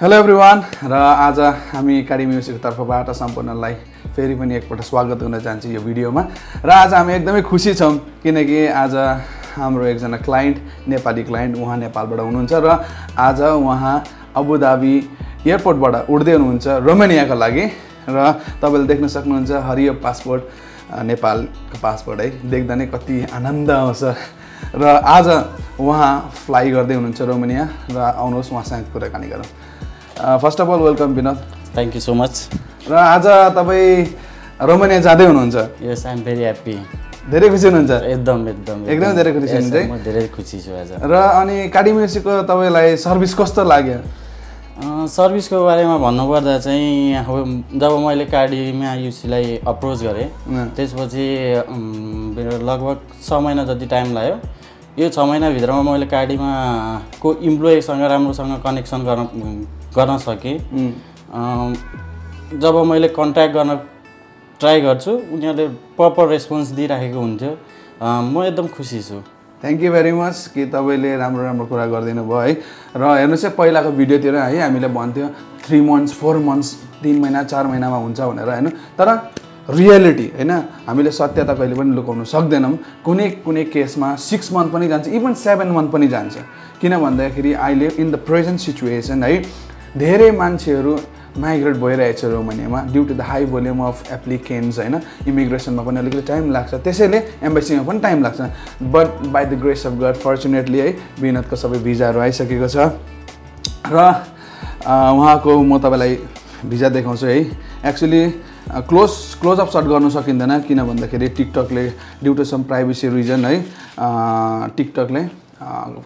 Hello everyone र आज हामी काडी म्युजिकको तर्फबाट सम्पूर्णलाई फेरि पनि एकपल्ट स्वागत गर्न चाहन्छु यो भिडियोमा। र आज हामी एकदमै खुसी छौँ किनकि आज हाम्रो एकजना क्लाइन्ट नेपाली क्लाइन्ट उहाँ नेपालबाट हुनुहुन्छ र आज उहाँ अबुधाबी एयरपोर्टबाट उड्दै हुनुहुन्छ रोमेनियाको लागि। र तपाईँले देख्न सक्नुहुन्छ हरियो पासपोर्ट नेपालको पासपोर्ट है। देख्दा नै कति आनन्द आउँछ। र आज उहाँ फ्लाइ गर्दै हुनुहुन्छ रोमेनिया र आउनुहोस् उहाँसँग कुराकानी गरौँ। First of all welcome Vinod thank you so much र आज तपाईँ रोमेनिया जाँदै हुनुहुन्छ? यस आइएम भेरी ह्याप्पी धेरै खुसी हुनुहुन्छ? एकदम एकदम एकदमै धेरै खुसी हुनुहुन्छ? म धेरै खुसी छु आज। र अनि काडी म्युजिकको तपाईँलाई सर्भिस कस्तो लाग्यो? सर्भिसको बारेमा भन्नुपर्दा चाहिँ अब जब मैले कार्डीमा युसीलाई अप्रोच गरेँ। त्यसपछि मेरो लगभग छ महिना जति टाइम लाग्यो यो छ महिनाभित्रमा मैले कार्डीमा को इम्प्लोइसँग राम्रोसँग कनेक्सन गर्न गर्न सकेँ। जब मैले कन्ट्याक्ट गर्न ट्राई गर्छु उनीहरूले प्रपर रेस्पोन्स दिइराखेको हुन्थ्यो। म एकदम खुसी छु। थ्याङ्क यू भेरी मच कि तपाईँले राम्रो राम्रो कुरा गरिदिनु भयो है। र हेर्नुहोस् है पहिलाको भिडियोतिर है हामीले भन्थ्यो थ्री मन्थ्स फोर मन्थ्स तिन महिना चार महिनामा हुन्छ भनेर होइन तर रियालिटी होइन? हामीले सत्यता कहिले पनि लुकाउनु सक्दैनौँ। कुनै कुनै केसमा सिक्स मन्थ पनि जान्छ इभन सेभेन मन्थ पनि जान्छ। किन भन्दाखेरि अहिले इन द प्रेजेन्ट सिचुएसन है? धेरै मान्छेहरू माइग्रेट भइरहेछ रोमानियामा due to the high volume of applicants होइन? इमिग्रेसनमा पनि अलिकति टाइम लाग्छ। त्यसैले एम्बेसीमा पनि टाइम लाग्छ। But by the grace of God fortunately है विनोदको सबै भिजाहरू आइसकेको छ। र उहाँको म तपाईँलाई भिजा देखाउँछु है। एक्चुली क्लोज क्लोजअप सर्ट गर्नु सकिँदैन किन भन्दाखेरि टिकटकले due to some privacy reason है टिकटकले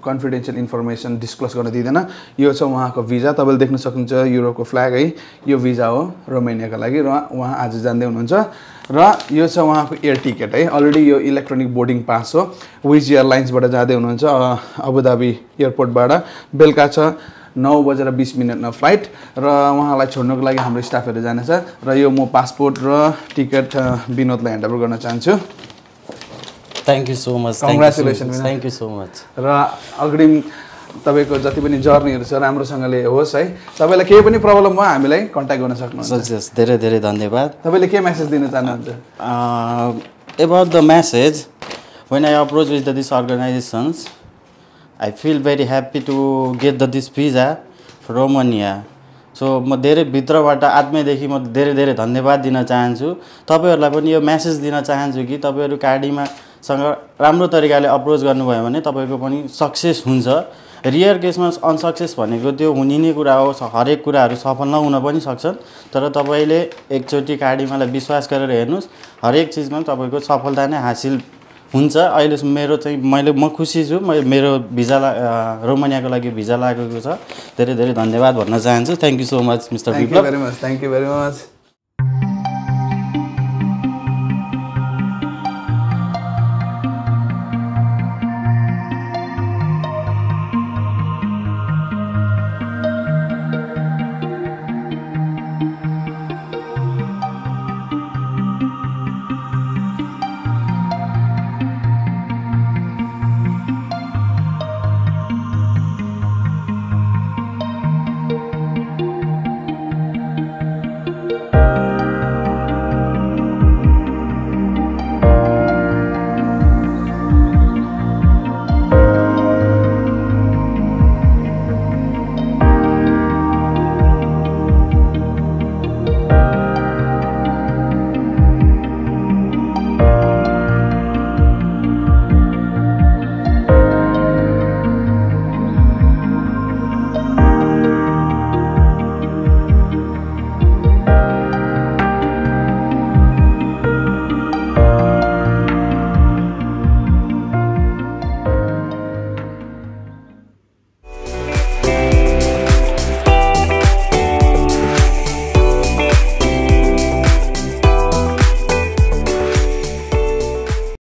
कन्फिडेन्सियल इन्फर्मेसन डिस्क्लोज गर्न दिँदैन। यो छ उहाँको भिजा तपाईँले देख्न सक्नुहुन्छ युरोपको फ्ल्याग है यो भिजा हो रोमेनियाको लागि र उहाँ आज जाँदै हुनुहुन्छ। र यो छ उहाँको एयर टिकट है अलरेडी यो इलेक्ट्रोनिक बोर्डिङ पास हो। विज एयरलाइन्सबाट जाँदै हुनुहुन्छ अबुधाबी एयरपोर्टबाट बेलुका छ नौ बजेर बिस मिनटमा फ्लाइट र उहाँलाई छोड्नुको लागि हाम्रो स्टाफहरू जानेछ र यो म पासपोर्ट र टिकट विनोदलाई ह्यान्डओभर गर्न चाहन्छु। Thank you so much Congratulations, thank you so much र अग्रिम तपाईँको जति पनि जर्नीहरू छ राम्रोसँगले होस् है। तपाईँलाई केही पनि प्रब्लम भयो हामीलाई कन्ट्याक्ट गर्न सक्नुहुन्छ। धेरै धेरै धन्यवाद। तपाईँले के मेसेज दिन चाहनुहुन्छ? About the message when I approach with the this organisations I feel very happy to get the this visa Romania so म धेरै भित्रबाट आत्मैदेखि म धेरै धेरै धन्यवाद दिन चाहन्छु। तपाईँहरूलाई पनि यो म्यासेज दिन चाहन्छु कि तपाईँहरू कार्डीमा सँग राम्रो तरिकाले अप्रोच गर्नुभयो भने तपाईँको पनि सक्सेस हुन्छ। रियर केसमा अनसक्सेस भनेको त्यो हुने नै कुरा हो हरेक कुराहरू सफल नहुन पनि सक्छन्। तर तपाईँले एकचोटि कार्डीमालाई विश्वास गरेर हेर्नुहोस् हरेक चिजमा तपाईँको सफलता नै हासिल हुन्छ। अहिले मेरो चाहिँ मैले म खुसी छु। म मेरो भिजा ला रोमानियाको लागि भिजा लागेको छ। धेरै धेरै धन्यवाद भन्न चाहन्छु। Thank you so much mister thank you very much thank you very much